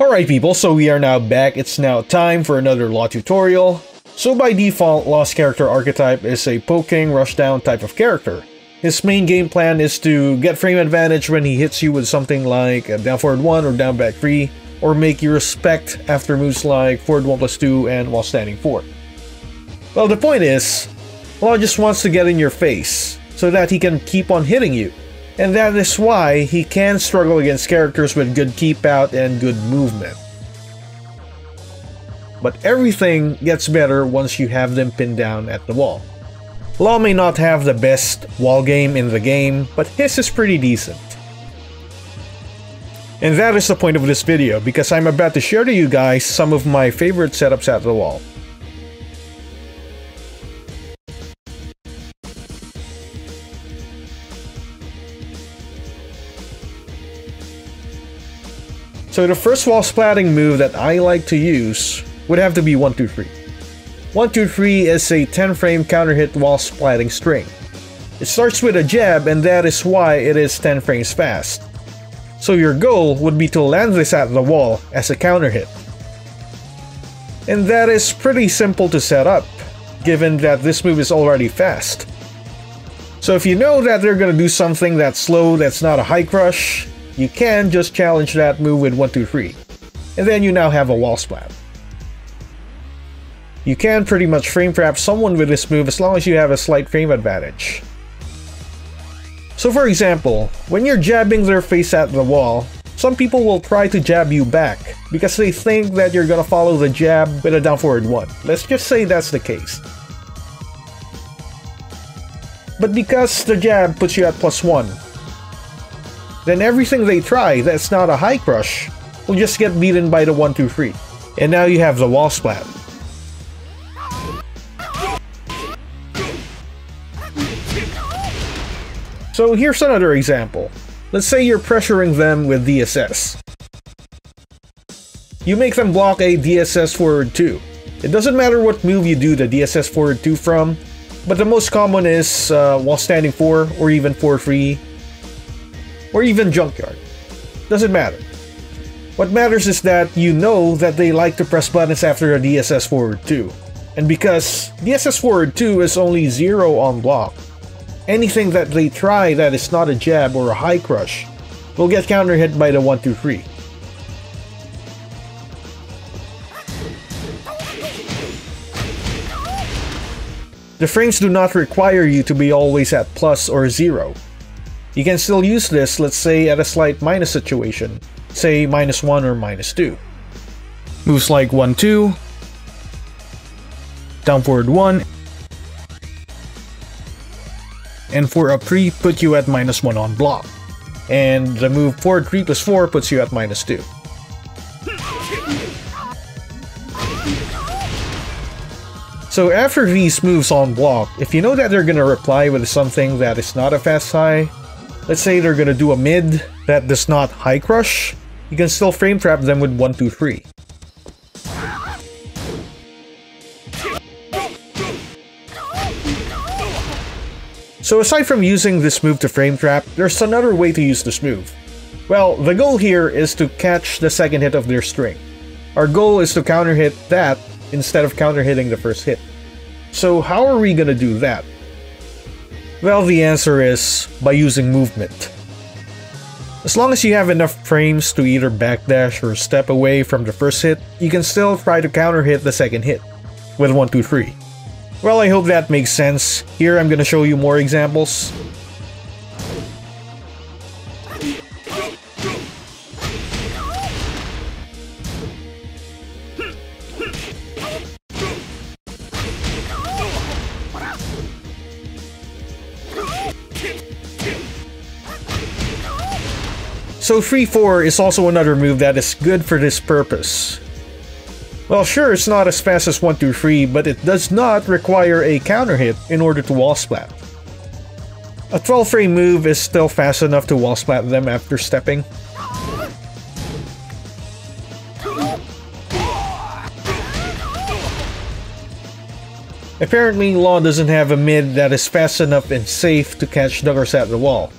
Alright people, so we are now back. It's now time for another Law tutorial. So by default, Law's character archetype is a poking, rushdown type of character. His main game plan is to get frame advantage when he hits you with something like a down forward 1 or down back 3, or make you respect after moves like forward 1 plus 2 and while standing 4. Well, the point is, Law just wants to get in your face, so that he can keep on hitting you. And that is why he can struggle against characters with good keep out and good movement. But everything gets better once you have them pinned down at the wall. Law may not have the best wall game in the game, but his is pretty decent. And that is the point of this video, because I'm about to share to you guys some of my favorite setups at the wall. So the first wall splatting move that I like to use would have to be 1, 2, 3. 1, 2, 3 is a 10 frame counter hit wall splatting string. It starts with a jab and that is why it is 10 frames fast. So your goal would be to land this at the wall as a counter hit. And that is pretty simple to set up, given that this move is already fast. So if you know that they're gonna do something that's slow that's not a high crush, you can just challenge that move with 1, 2, 3. And then you now have a wall splat. You can pretty much frame trap someone with this move as long as you have a slight frame advantage. So for example, when you're jabbing their face at the wall, some people will try to jab you back because they think that you're gonna follow the jab with a down forward one. Let's just say that's the case. But because the jab puts you at plus one, then everything they try that's not a high crush will just get beaten by the 1, 2, 3. And now you have the wall splat. So here's another example. Let's say you're pressuring them with DSS. You make them block a DSS forward 2. It doesn't matter what move you do the DSS forward 2 from, but the most common is uh, while standing 4 or even 4-3 or even junkyard. Doesn't matter. What matters is that you know that they like to press buttons after a DSS forward 2. And because DSS forward 2 is only 0 on block, anything that they try that is not a jab or a high crush will get counter hit by the 1 2 3. The frames do not require you to be always at plus or 0. You can still use this, let's say, at a slight minus situation, say minus 1 or minus 2. Moves like 1 2, down forward 1, and for up 3 put you at minus 1 on block. And the move forward 3 plus 4 puts you at minus 2. So after these moves on block, if you know that they're gonna reply with something that is not a fast high, Let's say they're gonna do a mid that does not high crush, you can still frame trap them with 1, 2, 3. So aside from using this move to frame trap, there's another way to use this move. Well, the goal here is to catch the second hit of their string. Our goal is to counter hit that instead of counter hitting the first hit. So how are we gonna do that? Well, the answer is by using movement. As long as you have enough frames to either backdash or step away from the first hit, you can still try to counter hit the second hit with 1, 2, 3. Well, I hope that makes sense. Here I'm gonna show you more examples. So 3-4 is also another move that is good for this purpose. Well sure, it's not as fast as 1-2-3, but it does not require a counter hit in order to wall splat. A 12 frame move is still fast enough to wall splat them after stepping. Apparently, Law doesn't have a mid that is fast enough and safe to catch duckers at the wall.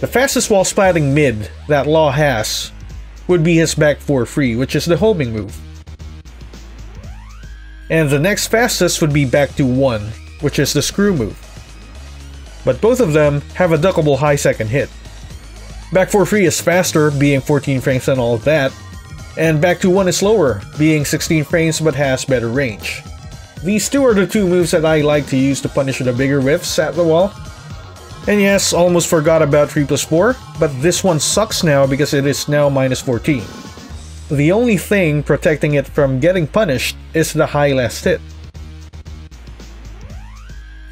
The fastest wall splatting mid that Law has would be his back 4 free, which is the homing move. And the next fastest would be back to 1, which is the screw move. But both of them have a duckable high second hit. Back 4 free is faster, being 14 frames and all of that, and back to 1 is slower, being 16 frames but has better range. These two are the two moves that I like to use to punish the bigger whiffs at the wall. And yes, almost forgot about 3 plus 4, but this one sucks now because it is now minus 14. The only thing protecting it from getting punished is the high last hit.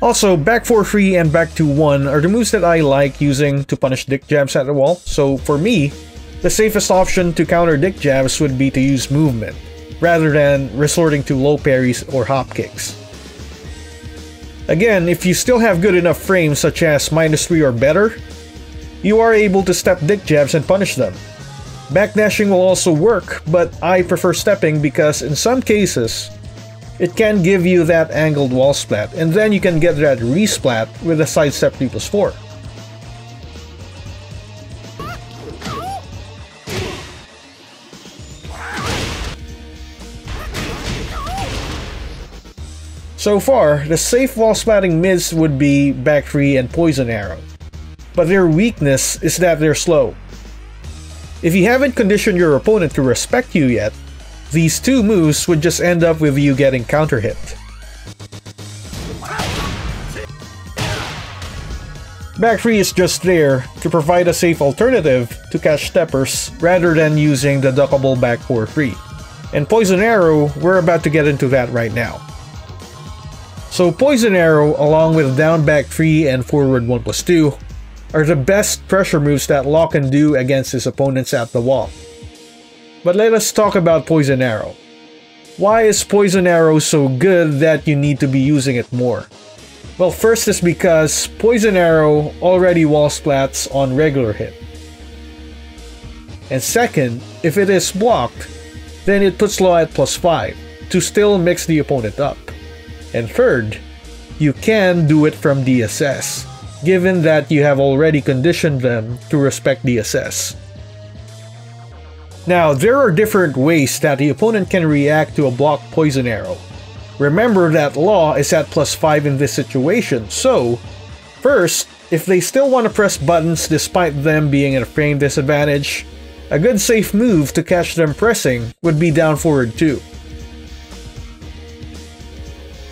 Also, back 4 free and back to 1 are the moves that I like using to punish dick jabs at the wall, so for me, the safest option to counter dick jabs would be to use movement rather than resorting to low parries or hop kicks. Again, if you still have good enough frames such as minus 3 or better, you are able to step dick jabs and punish them. Backdashing will also work, but I prefer stepping because in some cases, it can give you that angled wall splat, and then you can get that resplat with a sidestep 3 plus 4. So far, the safe wall splatting mids would be back 3 and poison arrow. But their weakness is that they're slow. If you haven't conditioned your opponent to respect you yet, these two moves would just end up with you getting counter hit. Back 3 is just there to provide a safe alternative to catch steppers rather than using the duckable back 4 free. And Poison Arrow, we're about to get into that right now. So Poison Arrow, along with down back 3 and forward 1 plus 2, are the best pressure moves that Law can do against his opponents at the wall. But let us talk about Poison Arrow. Why is Poison Arrow so good that you need to be using it more? Well, first is because Poison Arrow already wall splats on regular hit. And second, if it is blocked, then it puts Law at plus 5 to still mix the opponent up. And third, you can do it from DSS, given that you have already conditioned them to respect DSS. Now, there are different ways that the opponent can react to a blocked poison arrow. Remember that Law is at plus 5 in this situation, so first, if they still want to press buttons despite them being at a frame disadvantage, a good safe move to catch them pressing would be down forward 2.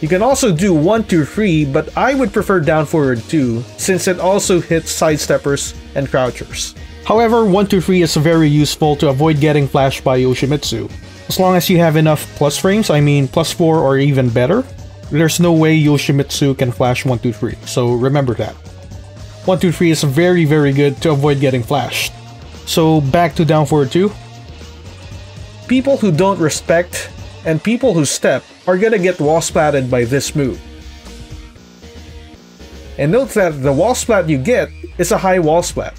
You can also do 1, 2, 3, but I would prefer down forward 2 since it also hits sidesteppers and crouchers. However, 1, 2, 3 is very useful to avoid getting flashed by Yoshimitsu. As long as you have enough plus frames, I mean plus 4 or even better, there's no way Yoshimitsu can flash 1, 2, 3, so remember that. 1, 2, 3 is very very good to avoid getting flashed. So back to down forward 2. People who don't respect and people who step are gonna get wall splatted by this move. And note that the wall splat you get is a high wall splat.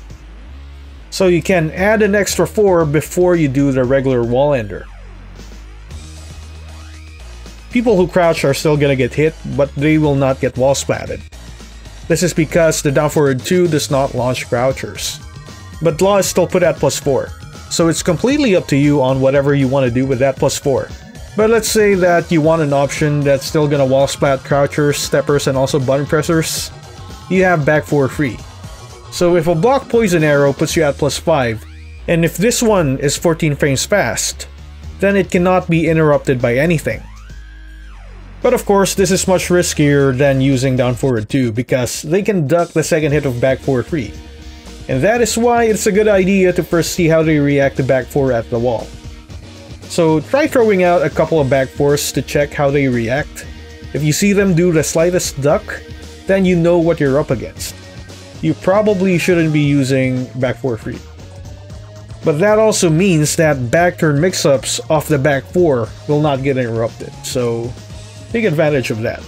So you can add an extra 4 before you do the regular wall ender. People who crouch are still gonna get hit, but they will not get wall splatted. This is because the down forward 2 does not launch crouchers. But Law is still put at plus 4, so it's completely up to you on whatever you want to do with that plus 4. But let's say that you want an option that's still gonna wall splat crouchers, steppers, and also button pressers. You have back 4 free. So if a block poison arrow puts you at plus 5, and if this one is 14 frames fast, then it cannot be interrupted by anything. But of course, this is much riskier than using down forward 2 because they can duck the second hit of back 4 free. And that is why it's a good idea to first see how they react to back 4 at the wall. So try throwing out a couple of back fours to check how they react. If you see them do the slightest duck, then you know what you're up against. You probably shouldn't be using back four free. But that also means that back turn mix-ups off the back four will not get interrupted, so take advantage of that.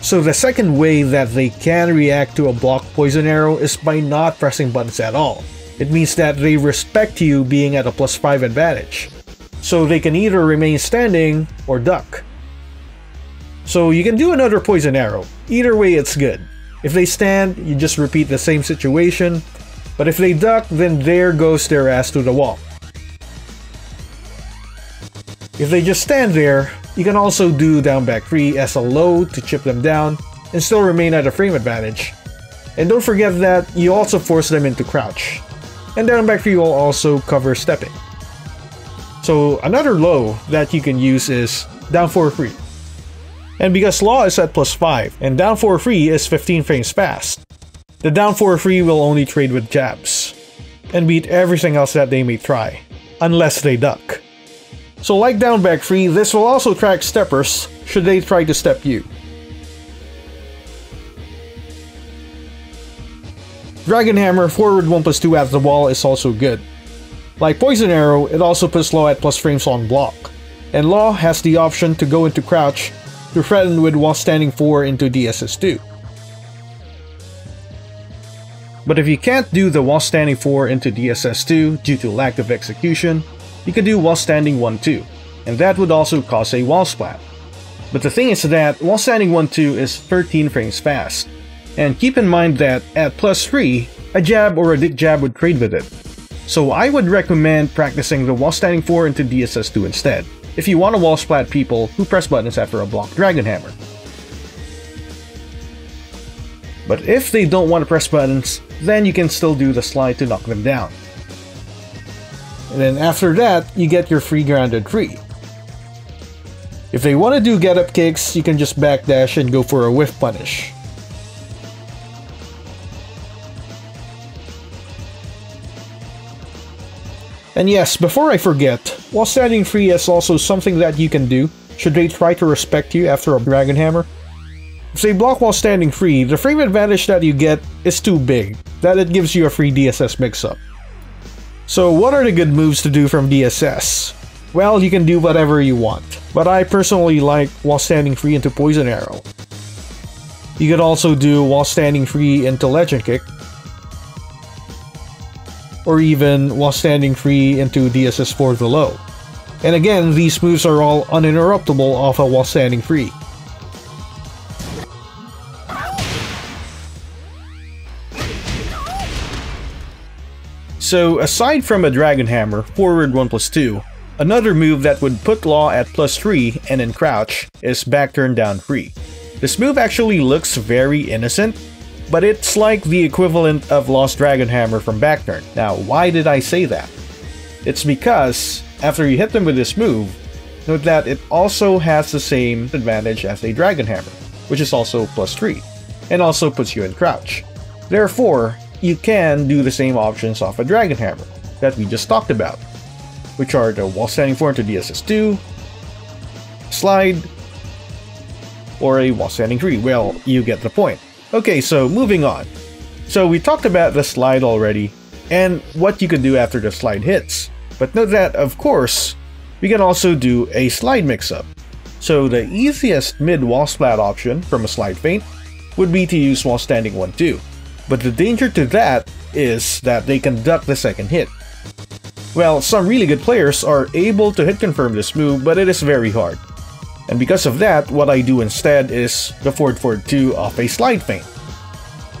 So the second way that they can react to a block poison arrow is by not pressing buttons at all. It means that they respect you being at a plus 5 advantage. So they can either remain standing or duck. So you can do another poison arrow. Either way, it's good. If they stand, you just repeat the same situation. But if they duck, then there goes their ass to the wall. If they just stand there, you can also do down back 3 as a low to chip them down and still remain at a frame advantage. And don't forget that you also force them into crouch. And down back 3 will also cover stepping. So another low that you can use is down 4 free. And because Law is at plus 5 and down 4 free is 15 frames fast, the down 4 free will only trade with jabs and beat everything else that they may try, unless they duck. So like down back 3, this will also track steppers should they try to step you. Dragon Hammer forward 1 plus 2 at the wall is also good. Like Poison Arrow, it also puts Law at plus frames on block, and Law has the option to go into crouch to threaten with while standing 4 into DSS2. But if you can't do the while standing 4 into DSS2 due to lack of execution, you can do while standing 1-2, and that would also cause a wall splat. But the thing is that while standing 1-2 is 13 frames fast, and keep in mind that at plus 3, a jab or a dick jab would trade with it. So I would recommend practicing the wall standing 4 into DSS2 instead if you want to wall splat people who press buttons after a block Dragon Hammer. But if they don't want to press buttons, then you can still do the slide to knock them down. And then after that, you get your free grounded free. If they want to do get up kicks, you can just backdash and go for a whiff punish. And yes, before I forget, while standing free is also something that you can do should they try to respect you after a Dragon Hammer. If they block while standing free, the frame advantage that you get is too big, that it gives you a free DSS mix-up. So what are the good moves to do from DSS? Well, you can do whatever you want, but I personally like while standing free into Poison Arrow. You could also do while standing free into Legend Kick, or even while standing free into DSS4 the low. And again, these moves are all uninterruptible off a while standing free. So aside from a Dragon Hammer, forward 1 plus 2, another move that would put Law at plus 3 and then crouch is back turn down free. This move actually looks very innocent, but it's like the equivalent of Law's Dragon Hammer from Backturn. Now, why did I say that? It's because, after you hit them with this move, note that it also has the same advantage as a Dragon Hammer, which is also plus 3, and also puts you in crouch. Therefore, you can do the same options off a Dragon Hammer that we just talked about, which are the wall Standing 4 into DSS2, Slide, or a wall Standing 3. Well, you get the point. Okay, so moving on. So we talked about the slide already, and what you can do after the slide hits. But note that, of course, we can also do a slide mix-up. So the easiest mid-wall splat option from a slide feint would be to use while standing 1-2. But the danger to that is that they can duck the second hit. Well, some really good players are able to hit confirm this move, but it is very hard. And because of that, what I do instead is the forward forward 2 of a slide feint.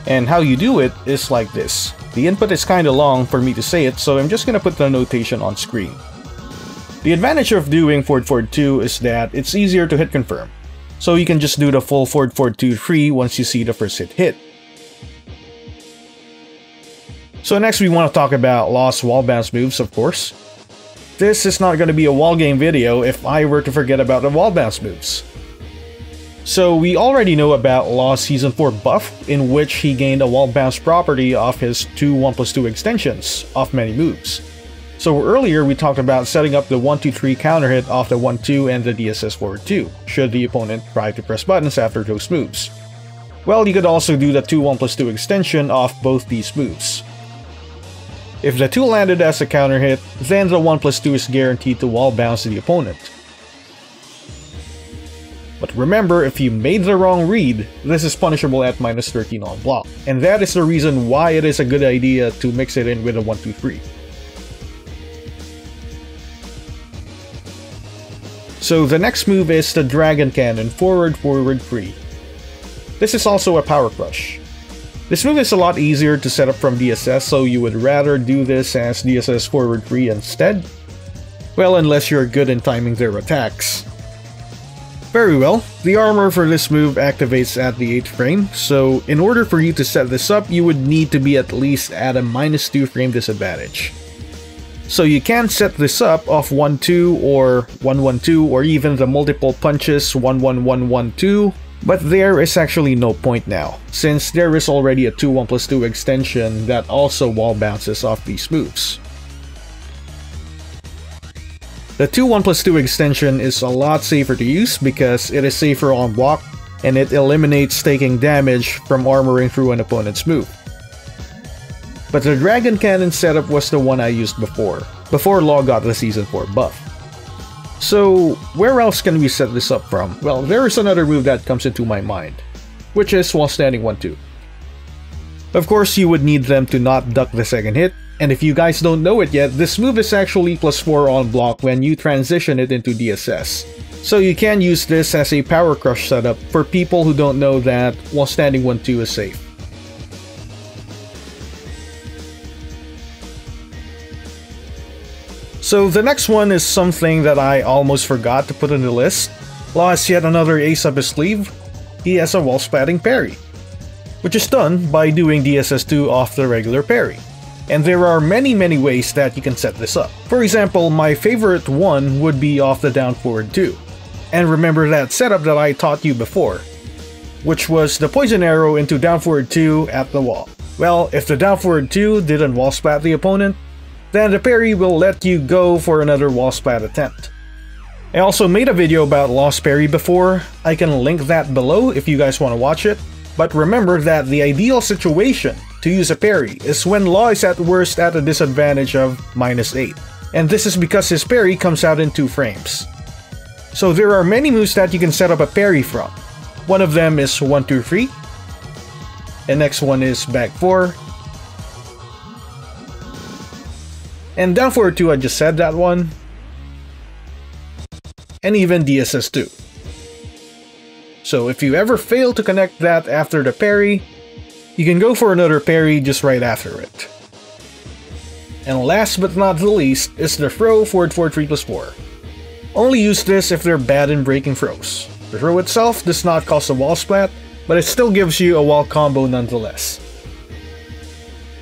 And how you do it is like this. The input is kinda long for me to say it, so I'm just gonna put the notation on screen. The advantage of doing forward forward 2 is that it's easier to hit confirm. So you can just do the full forward forward 2 free once you see the first hit hit. So next we want to talk about Law's wall bounce moves, of course. This is not going to be a wall game video if I were to forget about the wall bounce moves. So we already know about Law's Season 4 buff, in which he gained a wall bounce property off his two 1 plus 2 extensions off many moves. So earlier we talked about setting up the 1-2-3 counter hit off the 1-2 and the DSS forward 2, should the opponent try to press buttons after those moves. Well, you could also do the 2 1 plus 2 extension off both these moves. If the 2 landed as a counter hit, then the 1 plus 2 is guaranteed to wall bounce the opponent. But remember, if you made the wrong read, this is punishable at minus 13 on block, and that is the reason why it is a good idea to mix it in with a 1-2-3. So the next move is the Dragon Cannon forward forward free. This is also a power crush. This move is a lot easier to set up from DSS so you would rather do this as DSS forward free instead. Well, unless you're good in timing their attacks. Very well, the armor for this move activates at the 8th frame, so in order for you to set this up, you would need to be at least at a minus 2 frame disadvantage. So you can set this up off 1-2 or 1-1-2 or even the multiple punches 1-1-1-1-2, but there is actually no point now, since there is already a 2-1 plus 2 extension that also wall bounces off these moves. The 2 1 plus 2 extension is a lot safer to use because it is safer on block and it eliminates taking damage from armoring through an opponent's move. But the Dragon Cannon setup was the one I used before, before Law got the Season 4 buff. So, where else can we set this up from? Well, there is another move that comes into my mind, which is while standing 1-2. Of course, you would need them to not duck the second hit, and if you guys don't know it yet, this move is actually plus 4 on block when you transition it into DSS. So you can use this as a power crush setup for people who don't know that while standing 1-2 is safe. So the next one is something that I almost forgot to put in the list. Law yet another ace up his sleeve. He has a wall splatting parry, which is done by doing DSS2 off the regular parry and there are many many ways that you can set this up. For example, my favorite one would be off the down forward 2. And remember that setup that I taught you before, which was the poison arrow into down forward 2 at the wall. Well, if the down forward 2 didn't wall splat the opponent, then the parry will let you go for another wall splat attempt. I also made a video about Law's Parry before, I can link that below if you guys want to watch it, but remember that the ideal situation to use a parry is when Law is at worst at a disadvantage of minus 8. And this is because his parry comes out in 2 frames. So there are many moves that you can set up a parry from. One of them is 1 2 3. The next one is back 4. And down forward 2 I just said that one. And even DSS 2. So if you ever fail to connect that after the parry, you can go for another parry just right after it. And last but not the least is the throw forward for 3 plus 4. Only use this if they're bad in breaking throws. The throw itself does not cause a wall splat, but it still gives you a wall combo nonetheless.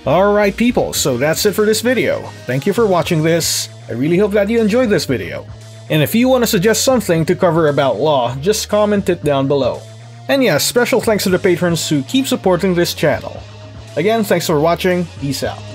Alright people, so that's it for this video. Thank you for watching this. I really hope that you enjoyed this video. And if you want to suggest something to cover about law, just comment it down below. And yes, special thanks to the patrons who keep supporting this channel. Again, thanks for watching, peace out.